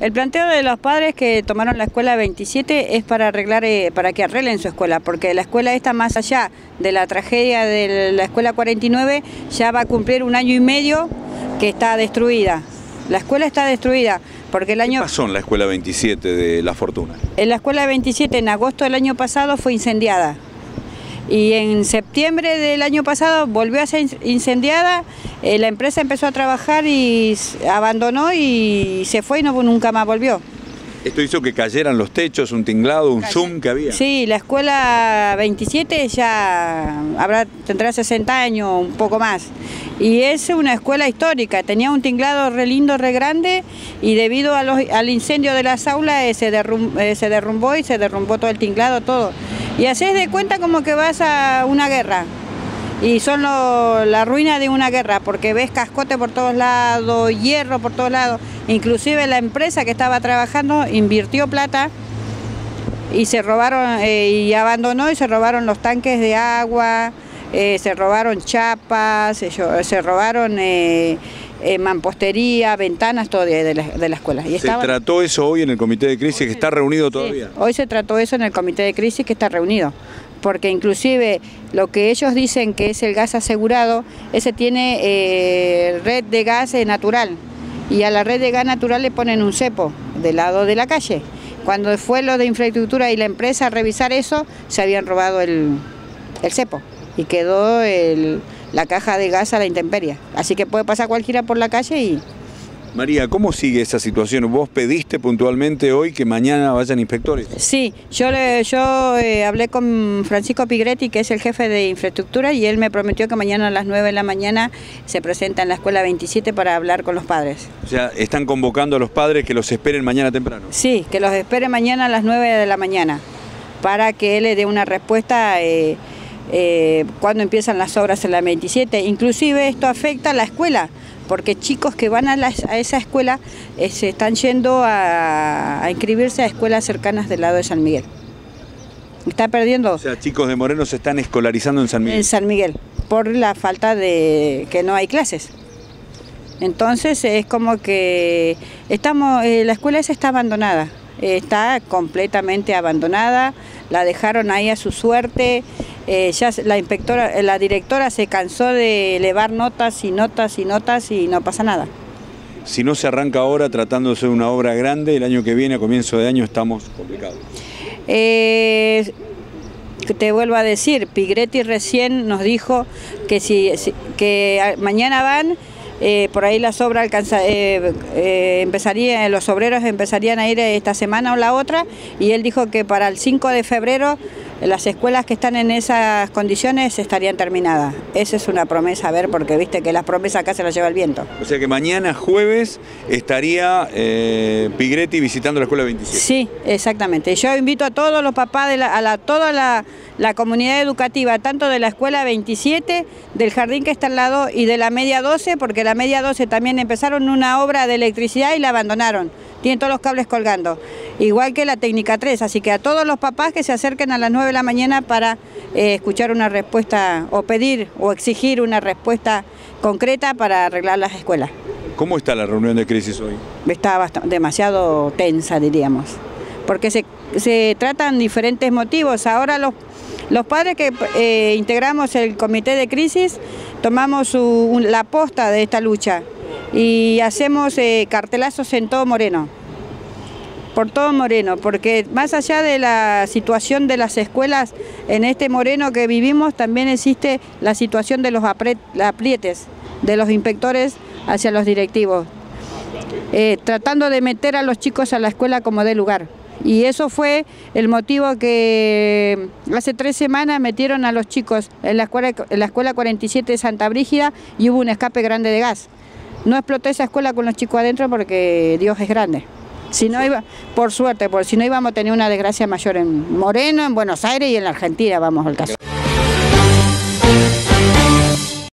El planteo de los padres que tomaron la escuela 27 es para arreglar, eh, para que arreglen su escuela, porque la escuela está más allá de la tragedia de la escuela 49, ya va a cumplir un año y medio que está destruida. La escuela está destruida porque el año... ¿Qué pasó en la escuela 27 de La Fortuna? En la escuela 27 en agosto del año pasado fue incendiada y en septiembre del año pasado volvió a ser incendiada, eh, la empresa empezó a trabajar y abandonó y se fue y no, nunca más volvió. ¿Esto hizo que cayeran los techos, un tinglado, un zoom que había? Sí, la escuela 27 ya habrá, tendrá 60 años, un poco más. Y es una escuela histórica, tenía un tinglado re lindo, re grande, y debido al incendio de las aulas eh, se, eh, se derrumbó y se derrumbó todo el tinglado, todo. Y haces de cuenta como que vas a una guerra. Y son la ruina de una guerra, porque ves cascote por todos lados, hierro por todos lados. Inclusive la empresa que estaba trabajando invirtió plata y se robaron eh, y abandonó y se robaron los tanques de agua, eh, se robaron chapas, se, robaron eh, mampostería, ventanas, todo de, la, escuela. ¿Se trató eso hoy en el comité de crisis que está reunido todavía? hoy se trató eso en el comité de crisis que está reunido porque inclusive lo que ellos dicen que es el gas asegurado, ese tiene eh, red de gas natural y a la red de gas natural le ponen un cepo del lado de la calle. Cuando fue lo de infraestructura y la empresa a revisar eso, se habían robado el, cepo y quedó la caja de gas a la intemperie. Así que puede pasar cualquiera por la calle y María, ¿cómo sigue esa situación? ¿Vos pediste puntualmente hoy que mañana vayan inspectores? Sí, yo, yo eh, hablé con Francisco Pigretti, que es el jefe de infraestructura, y él me prometió que mañana a las 9 de la mañana se presenta en la escuela 27 para hablar con los padres. O sea, ¿están convocando a los padres que los esperen mañana temprano? Sí, que los esperen mañana a las 9 de la mañana, para que él le dé una respuesta... Eh, eh, cuando empiezan las obras en la 27. Inclusive esto afecta a la escuela, porque chicos que van a, esa escuela eh, se están yendo a, inscribirse a escuelas cercanas del lado de San Miguel. Está perdiendo. O sea, chicos de Moreno se están escolarizando en San Miguel. En San Miguel, por la falta de que no hay clases. Entonces es como que estamos, eh, la escuela esa está abandonada, está completamente abandonada, la dejaron ahí a su suerte. Eh, ya la inspectora, la directora se cansó de elevar notas y notas y notas y no pasa nada. Si no se arranca ahora tratándose de una obra grande, el año que viene, a comienzo de año, estamos complicados. Eh, te vuelvo a decir, Pigretti recién nos dijo que, si, que mañana van eh, por ahí las obras alcanza, eh, eh, los obreros empezarían a ir esta semana o la otra y él dijo que para el 5 de febrero las escuelas que están en esas condiciones estarían terminadas. Esa es una promesa, a ver, porque viste que las promesas acá se las lleva el viento. O sea que mañana jueves estaría Pigretti visitando la escuela 27. Sí, exactamente. Yo invito a todos los papás, de a la, toda la, la comunidad educativa, tanto de la escuela 27, del jardín que está al lado y de la media 12, porque la media 12 también empezaron una obra de electricidad y la abandonaron. Tienen todos los cables colgando, igual que la técnica 3. Así que a todos los papás que se acerquen a las 9 de la mañana para eh, escuchar una respuesta o pedir o exigir una respuesta concreta para arreglar las escuelas. ¿Cómo está la reunión de crisis hoy? Está demasiado tensa, diríamos, porque se, se tratan diferentes motivos. Ahora los, los padres que eh, integramos el comité de crisis tomamos la posta de esta lucha y hacemos eh, cartelazos en todo Moreno, por todo Moreno, porque más allá de la situación de las escuelas, en este Moreno que vivimos también existe la situación de los aprietes de los inspectores hacia los directivos, eh, tratando de meter a los chicos a la escuela como de lugar. Y eso fue el motivo que hace tres semanas metieron a los chicos en la escuela, en la escuela 47 de Santa Brígida y hubo un escape grande de gas. No explotó esa escuela con los chicos adentro porque Dios es grande. Si no iba, por suerte, porque si no íbamos a tener una desgracia mayor en Moreno, en Buenos Aires y en la Argentina, vamos al caso.